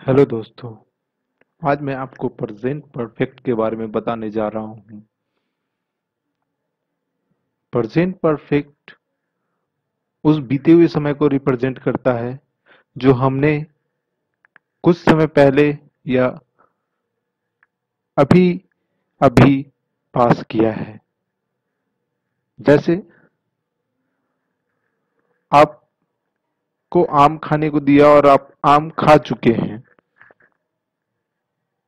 Hello दोस्तों, आज मैं आपको प्रेजेंट परफेक्ट के बारे में बताने जा रहा हूँ। प्रेजेंट परफेक्ट उस बीते हुए समय को रिप्रेजेंट करता है, जो हमने कुछ समय पहले या अभी अभी पास किया है। जैसे आपको आम खाने को दिया और आप आम खा चुके हैं।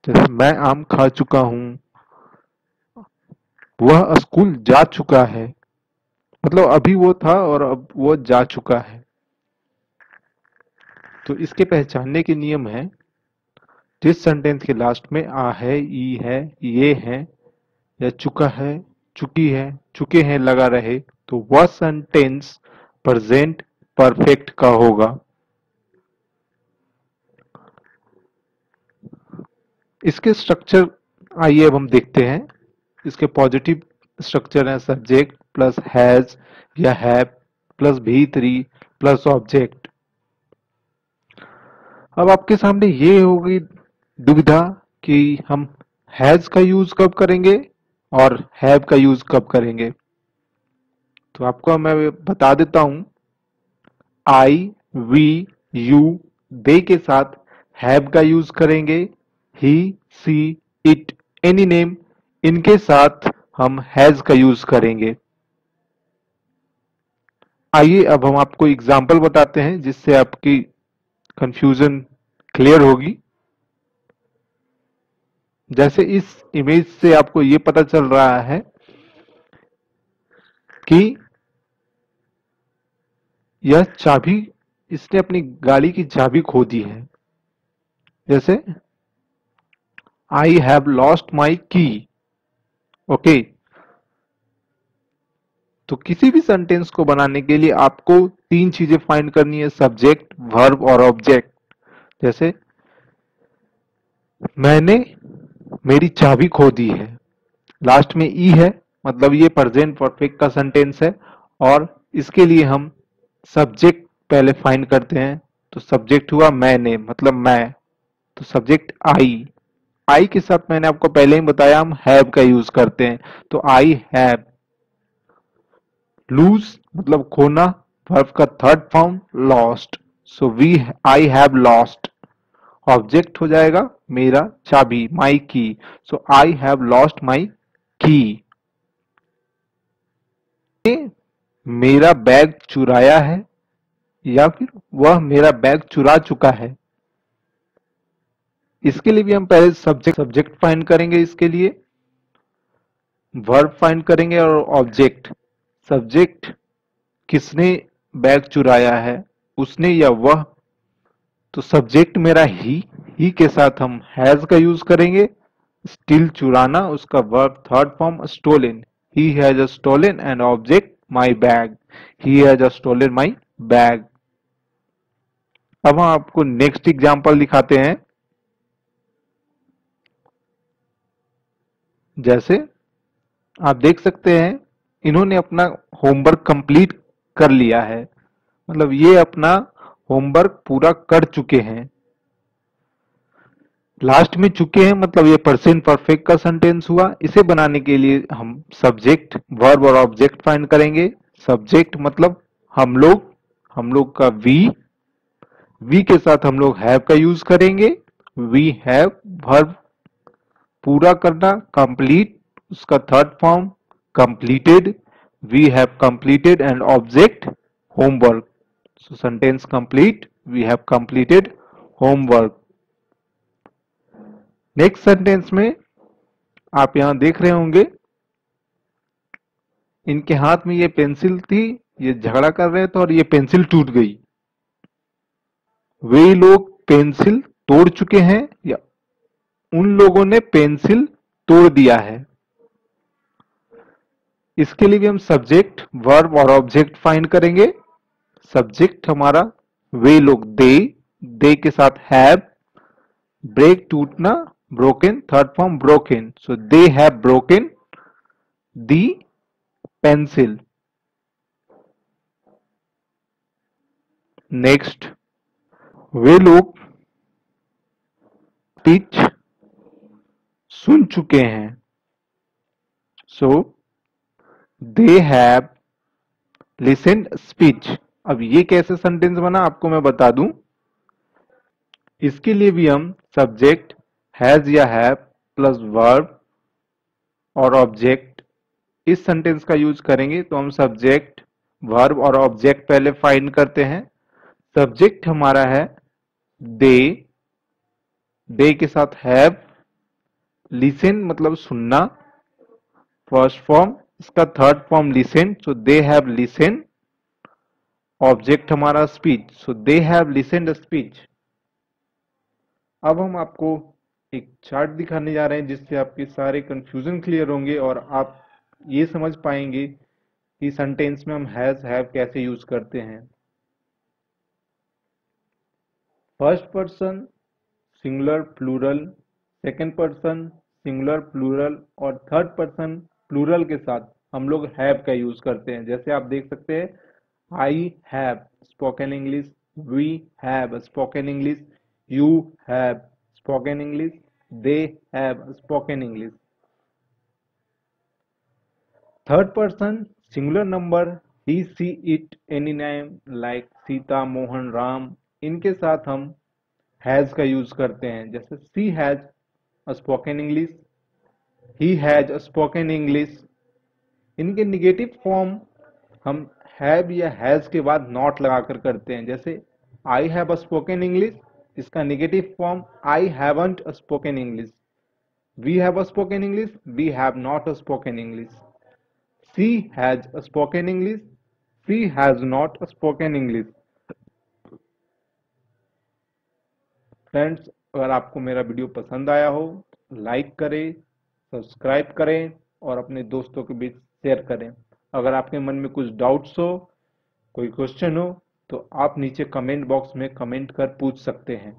जैसे मैं आम खा चुका हूँ। वह स्कूल जा चुका है। मतलब अभी वो था और अब वो जा चुका है। तो इसके पहचानने के नियम है। जिस सेंटेंस के लास्ट में आ है, ई है, ये है, या चुका है, चुकी है, चुके हैं, लगा रहे तो वह सेंटेंस प्रेजेंट परफेक्ट का होगा। इसके स्ट्रक्चर आइए अब हम देखते हैं। इसके पॉजिटिव स्ट्रक्चर है सब्जेक्ट प्लस हैज़ या हैव प्लस भी थ्री प्लस ऑब्जेक्ट अब आपके सामने ये होगी दुविधा कि हम हैज़ का यूज़ कब करेंगे और हैव का यूज़ कब करेंगे। तो आपको मैं बता देता हूँ आई वी यू दे के साथ हैव का यूज़ करेंगे he see it any name इनके साथ हम हैज़ का यूज़ करेंगे। आइए अब हम आपको एग्ज़ाम्पल बताते हैं, जिससे आपकी कंफ्यूजन क्लियर होगी। जैसे इस इमेज से आपको ये पता चल रहा है कि यह चाबी, इसने अपनी गाड़ी की चाबी खो दी है। जैसे आई हैव लॉस्ट माई की ओके तो किसी भी सेंटेंस को बनाने के लिए आपको तीन चीज़ें फाइंड करनी है सब्जेक्ट वर्ब और ऑब्जेक्ट जैसे, मैंने मेरी चाबी खो दी है। लास्ट में ई है मतलब ये प्रेजेंट परफेक्ट का सेंटेंस है। और इसके लिए हम सब्जेक्ट पहले फाइंड करते हैं। तो सब्जेक्ट हुआ मैंने मतलब मैं। तो सब्जेक्ट आई आई के साथ मैंने आपको पहले ही बताया, हम हैव का यूज़ करते हैं। तो आई हैव लूज मतलब खोना वर्ब का third form lost so we I have lost object हो जाएगा मेरा चाबी माई की सो आई हैव लॉस्ट माई की मेरा बैग चुराया है, या फिर वह मेरा बैग चुरा चुका है। इसके लिए भी हम पहले सब्जेक्ट सब्जेक्ट फाइंड करेंगे इसके लिए। वर्ब फाइंड करेंगे और ऑब्जेक्ट सब्जेक्ट किसने बैग चुराया है? उसने या वह? तो सब्जेक्ट मेरा ही ही के साथ हम हैज़ का यूज़ करेंगे। स्टिल चुराना, उसका verb third form stolen he has a stolen and object my bag he has a stolen my bag अब हम आपको नेक्स्ट एग्ज़ाम्पल दिखाते हैं। जैसे आप देख सकते हैं, इन्होंने अपना होमवर्क कंप्लीट कर लिया है। मतलब ये अपना होमवर्क पूरा कर चुके हैं। लास्ट में चुके हैं मतलब ये परसेंट परफेक्ट का सेंटेंस हुआ। इसे बनाने के लिए हम सब्जेक्ट वर्ब और ऑब्जेक्ट फाइंड करेंगे। सब्जेक्ट मतलब हम लोग हम लोग का वी वी के साथ हम लोग हैव का यूज़ करेंगे। वी हैव वर्ब पूरा करना कंप्लीट उसका third form completed we have completed and object homework so sentence complete we have completed homework next sentence में आप यहाँ देख रहे होंगे, इनके हाथ में ये पेंसिल थी, ये झगड़ा कर रहे थे और ये पेंसिल टूट गई। वे लोग पेंसिल तोड़ चुके हैं या उन लोगों ने पेंसिल तोड़ दिया है। इसके लिए भी हम सब्जेक्ट वर्ब और ऑब्जेक्ट फाइंड करेंगे। सब्जेक्ट हमारा, वे लोग दे दे के साथ हैव ब्रेक टूटना broken third form broken so they have broken the pencil next वे लोग स्पीच सुन चुके हैं। So they have listen speech अब ये कैसे सेंटेंस बना आपको मैं बता दूँ। इसके लिए भी हम सब्जेक्ट हैज़ या हैव प्लस वर्ब और ऑब्जेक्ट इस सेंटेंस का यूज़ करेंगे। तो हम सब्जेक्ट वर्ब और ऑब्जेक्ट पहले फाइंड करते हैं। सब्जेक्ट हमारा है दे दे के साथ हैव लिसन मतलब सुनना फ़र्स्ट फॉर्म इसका third form listen so they have listen object हमारा speech so they have listen speech अब हम आपको एक चार्ट दिखाने जा रहे हैं, जिससे आपके सारे कंफ्यूजन क्लियर होंगे और आप ये समझ पाएँगे कि सेंटेंस में हम हैज़ हैव कैसे यूज़ करते हैं। First person singular plural second person singular plural और थर्ड पर्सन प्लूरल के साथ हम लोग हैव का यूज़ करते हैं जैसे आप देख सकते हैं I have spoken English we have spoken English you have spoken English, they have spoken English. Third person, singular number, he, she, it, any name like Sita Mohan Ram इनके साथ हम हैज़ का यूज़ करते हैं जैसे she has spoken English he has spoken English इनके negative form हम have या हैज़ के बाद नॉट लगाकर करते हैं। जैसे आई हैव स्पोकन इंग्लिश इसका negative form I haven't spoken English we have spoken English we have not spoken English she has spoken English she has not spoken English friends अगर आपको मेरा वीडियो पसंद आया हो, लाइक करें, subscribe करें और अपने दोस्तों के बीच शेयर करें। अगर आपके मन में कुछ डाउट्स हो, कोई क्वेश्चन हो तो आप नीचे कमेंट बॉक्स में कमेंट कर पूछ सकते हैं।